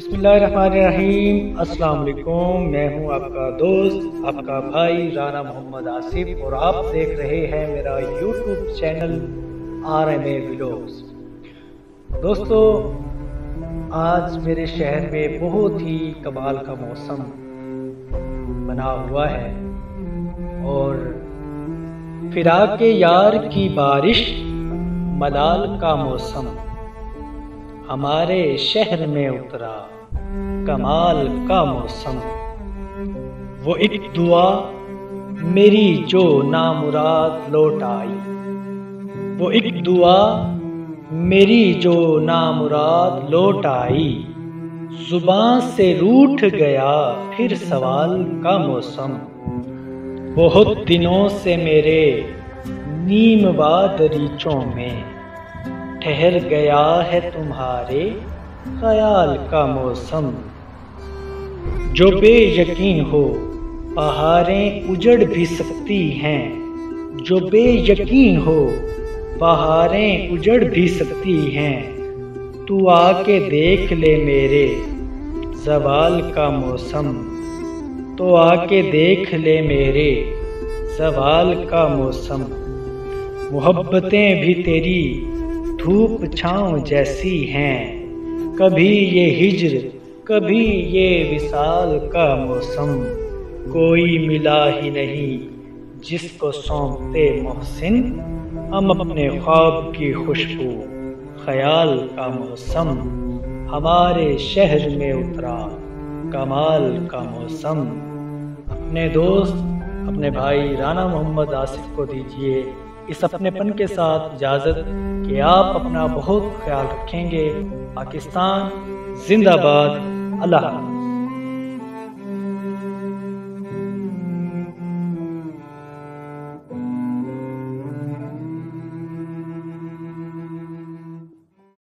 बसमीम अस्सलाम मैं हूँ आपका दोस्त, आपका भाई राना मोहम्मद आसिफ और आप देख रहे हैं मेरा YouTube channel R M A दोस्तों, आज मेरे शहर में बहुत ही कमाल का मौसम बना हुआ है और फिराक यार की बारिश मलाल का मौसम। हमारे शहर में उतरा। कमाल का मौसम। वो एक दुआ, मेरी जो नामुराद लौट आई। वो एक दुआ, मेरी जो नामुराद लौट आई। ज़ुबान से रूठ गया फिर सवाल का मौसम। बहुत दिनों से मेरे नीम बादरीचों में ठहर गया है तुम्हारे ख्याल का मौसम। जो बेयकीन हो पहाड़ें उजड़ भी सकती हैं। जो बेयकीन हो पहाड़ें उजड़ भी सकती हैं। तू आके देख ले मेरे जवाल का मौसम। तो आके देख ले मेरे सवाल का मौसम। मोहब्बतें भी तेरी धूप छाँव जैसी हैं। कभी ये हिजर, कभी ये विशाल का मौसम। कोई मिला ही नहीं जिसको सौंपते मोहसिन। हम अपने ख्वाब की खुशबू, ख्याल का मौसम। हमारे शहर में उतरा, कमाल का मौसम। अपने दोस्त, अपने भाई राना मोहम्मद आसिफ को दीजिए। इस अपनेपन के साथ इजाज़त कि आप अपना बहुत ख्याल रखेंगे। पाकिस्तान जिंदाबाद अल्लाह